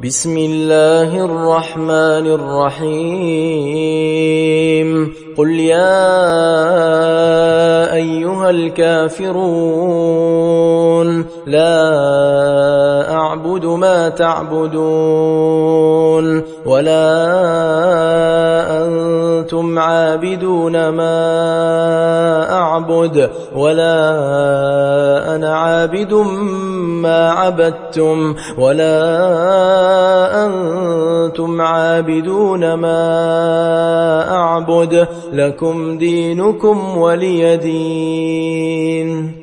بسم الله الرحمن الرحيم. قل يا أيها الكافرون لا أعبد ما تعبدون ولا أنتم عابدون ما أعبد ولا أنا عابد ما عبدتم ولا أنتم عابدون ما أعبد لكم دينكم ولي دين.